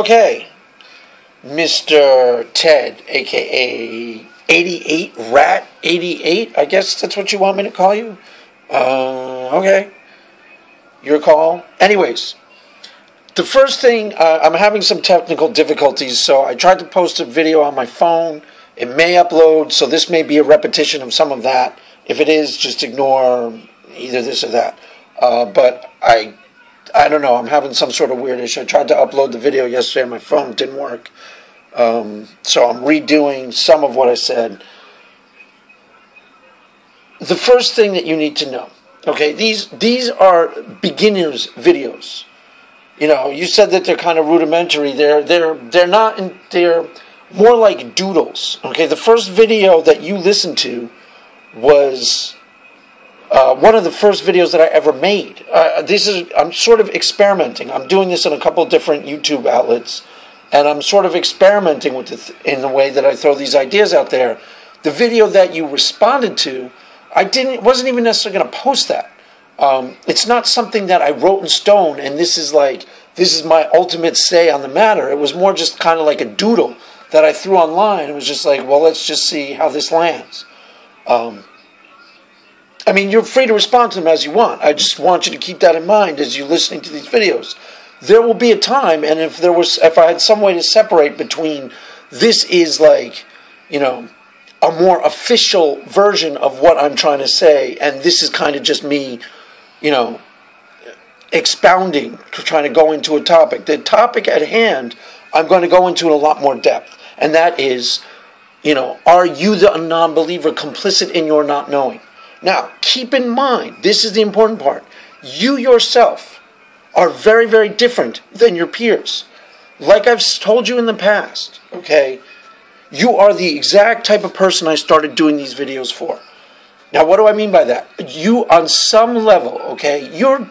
Okay, Mr. Ted, aka 88 Rat 88, I guess that's what you want me to call you. Uh, okay, your call. Anyways, the first thing, uh, I'm having some technical difficulties, so I tried to post a video on my phone. It may upload, so this may be a repetition of some of that. If it is, just ignore either this or that. Uh, but I I don't know. I'm having some sort of weird issue. I tried to upload the video yesterday on my phone. Didn't work. Um, so I'm redoing some of what I said. The first thing that you need to know, okay, these these are beginners videos. You know, you said that they're kind of rudimentary. They're they're they're not. In, they're more like doodles. Okay, the first video that you listened to was uh, one of the first videos that I ever made. Uh, this is I'm sort of experimenting. I'm doing this in a couple different YouTube outlets, and I'm sort of experimenting with it in the way that I throw these ideas out there. The video that you responded to, I didn't wasn't even necessarily going to post that. Um, it's not something that I wrote in stone, and this is like this is my ultimate say on the matter. It was more just kind of like a doodle that I threw online. It was just like, well, let's just see how this lands. Um, I mean, you're free to respond to them as you want. I just want you to keep that in mind as you're listening to these videos. There will be a time, and if there was, if I had some way to separate between this is like, you know, a more official version of what I'm trying to say, and this is kind of just me, you know, expounding, trying to go into a topic. The topic at hand, I'm going to go into in a lot more depth, and that is, you know, are you the non believer complicit in your not knowing? Now, keep in mind, this is the important part. You yourself are very, very different than your peers. Like I've told you in the past, okay, you are the exact type of person I started doing these videos for. Now, what do I mean by that? You, on some level, okay, you're,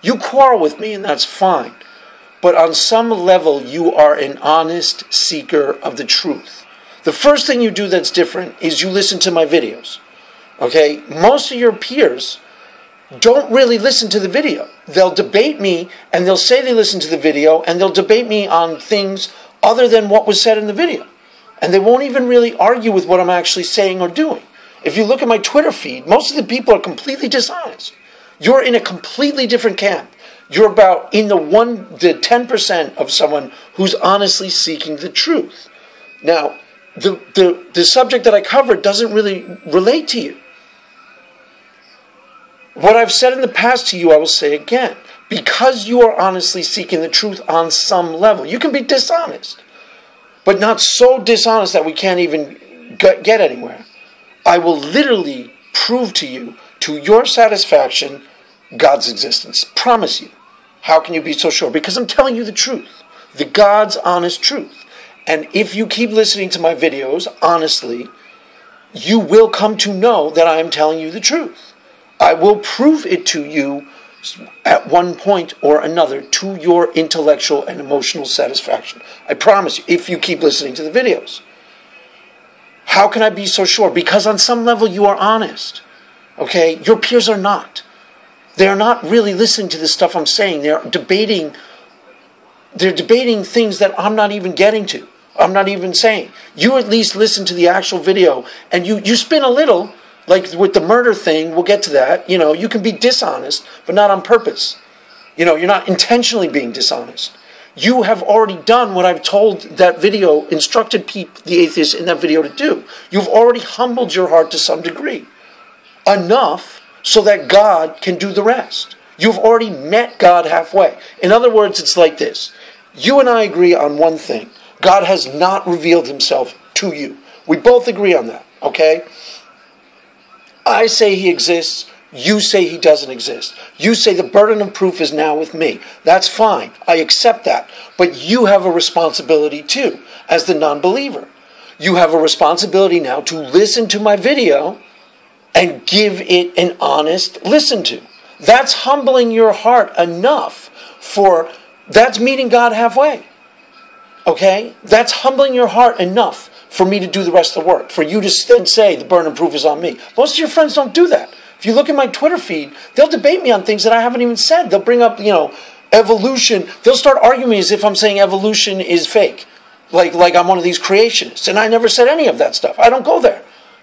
you quarrel with me and that's fine. But on some level, you are an honest seeker of the truth. The first thing you do that's different is you listen to my videos. Okay, most of your peers don't really listen to the video. They'll debate me and they'll say they listen to the video and they'll debate me on things other than what was said in the video. And they won't even really argue with what I'm actually saying or doing. If you look at my Twitter feed, most of the people are completely dishonest. You're in a completely different camp. You're about in the one, the 10% of someone who's honestly seeking the truth. Now, the, the, the subject that I covered doesn't really relate to you. What I've said in the past to you, I will say again. Because you are honestly seeking the truth on some level, you can be dishonest, but not so dishonest that we can't even get anywhere. I will literally prove to you, to your satisfaction, God's existence. Promise you. How can you be so sure? Because I'm telling you the truth, the God's honest truth. And if you keep listening to my videos honestly, you will come to know that I am telling you the truth. I will prove it to you at one point or another to your intellectual and emotional satisfaction. I promise you, if you keep listening to the videos. How can I be so sure? Because on some level you are honest. Okay? Your peers are not. They're not really listening to the stuff I'm saying. They're debating they're debating things that I'm not even getting to. I'm not even saying. You at least listen to the actual video and you, you spin a little, like with the murder thing, we'll get to that. You know, you can be dishonest, but not on purpose. You know, you're not intentionally being dishonest. You have already done what I've told that video, instructed Pete the atheist in that video to do. You've already humbled your heart to some degree. Enough so that God can do the rest. You've already met God halfway. In other words, it's like this you and I agree on one thing God has not revealed himself to you. We both agree on that, okay? I say he exists. You say he doesn't exist. You say the burden of proof is now with me. That's fine. I accept that. But you have a responsibility too, as the non believer. You have a responsibility now to listen to my video and give it an honest listen to. That's humbling your heart enough for that's meeting God halfway. Okay? That's humbling your heart enough for me to do the rest of the work, for you to then say the burden of proof is on me. Most of your friends don't do that. If you look at my Twitter feed, they'll debate me on things that I haven't even said. They'll bring up, you know, evolution, they'll start arguing as if I'm saying evolution is fake. Like, like I'm one of these creationists. And I never said any of that stuff. I don't go there.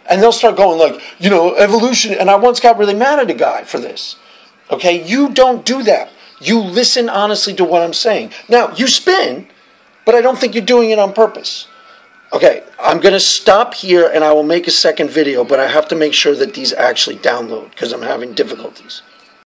And they'll start going like, you know, evolution. And I once got really mad at a guy for this. Okay, you don't do that. You listen honestly to what I'm saying. Now, you spin, but I don't think you're doing it on purpose. Okay, I'm going to stop here and I will make a second video, but I have to make sure that these actually download because I'm having difficulties.